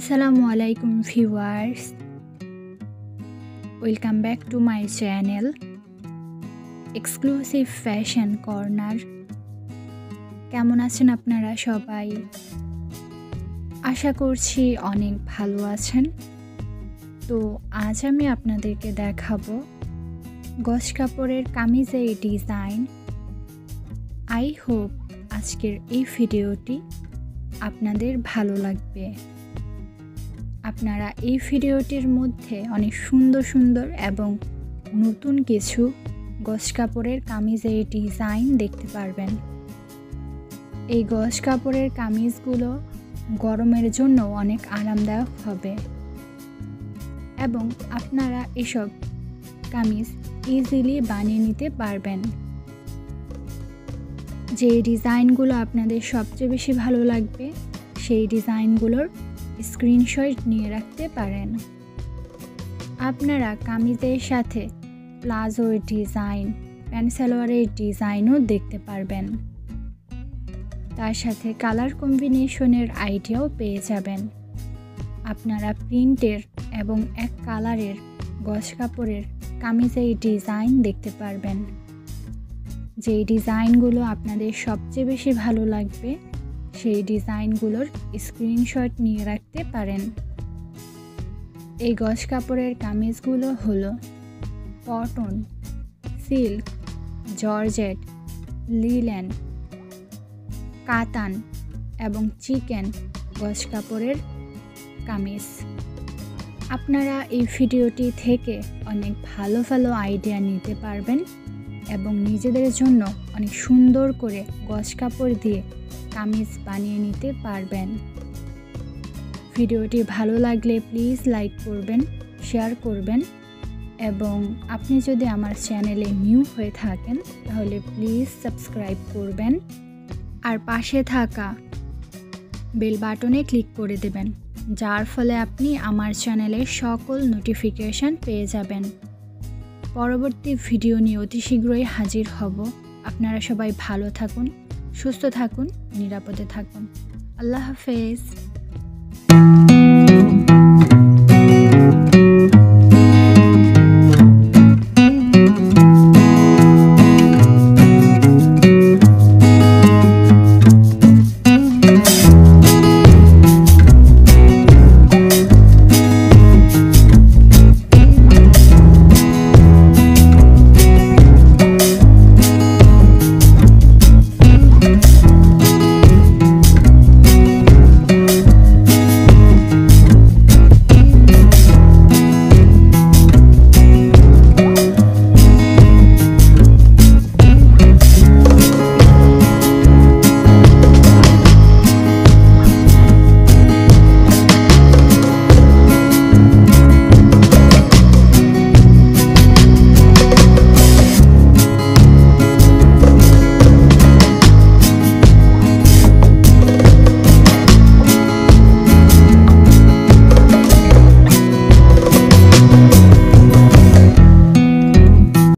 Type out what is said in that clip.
আসসালামু আলাইকুম viewers. Welcome back to my channel exclusive fashion corner কেমন আছেন আপনারা সবাই? আশা করছি অনেক ভালো আছেন। তো আজ আমি আপনাদেরকে দেখাবো গস কাপড়ের কামিজের ডিজাইন। আই হোপ আজকের এই ভিডিওটি আপনাদের ভালো লাগবে। আপনারা এই ভিডিওটির মধ্যে অনেক সুন্দর সুন্দর এবং নতুন কিছু গস কাপড়ের কামিজের ডিজাইন দেখতে পারবেন। এই গস কাপড়ের কামিজগুলো গরমের জন্য অনেক আরামদায়ক হবে। এবং আপনারা এসব কামিজ ইজিলি বানিয়ে নিতে পারবেন। যে ডিজাইনগুলো আপনাদের সবচেয়ে বেশি ভালো লাগবে, সেই ডিজাইনগুলোর স্ক্রিনশট নিয়ে রাখতে পারেন। আপনারা কামিজের সাথে প্লাজোর ডিজাইন প্যান্ট সালোয়ারের ডিজাইনও দেখতে পারবেন। তার সাথে কালার কম্বিনেশনের আইডিয়াও পেয়ে যাবেন। আপনারা প্রিন্টের এবং এক কালারের গস কাপড়ের কামিজের ডিজাইন দেখতে পারবেন। যেই ডিজাইনগুলো আপনাদের সবচেয়ে বেশি ভালো লাগবে সেই ডিজাইনগুলোর স্ক্রিনশট নিয়ে রাখতে পারেন। এই গস কাপড়ের কামিজগুলো হলো কটন, সিল্ক, জর্জেট, লিলেন, কাতান এবং চিকেন গস কাপড়ের কামিজ। আপনারা এই ভিডিওটি থেকে অনেক ভালো ভালো আইডিয়া নিতে পারবেন। এবং নিজেদের জন্য অনেক সুন্দর করে গস কাপড় দিয়ে কামিজ বানিয়ে নিতে পারবেন। ভিডিওটি ভালো লাগলে প্লিজ লাইক করবেন, শেয়ার করবেন এবং আপনি যদি আমার চ্যানেলে নিউ হয়ে থাকেন তাহলে প্লিজ সাবস্ক্রাইব করবেন। আর পাশে থাকা বেল বাটনে ক্লিক করে দেবেন, যার ফলে আপনি আমার চ্যানেলের সকল নোটিফিকেশান পেয়ে যাবেন। পরবর্তী ভিডিও নিয়ে অতি শীঘ্রই হাজির হব। আপনারা সবাই ভালো থাকুন, সুস্থ থাকুন, নিরাপদে থাকুন। আল্লাহ হাফেজ।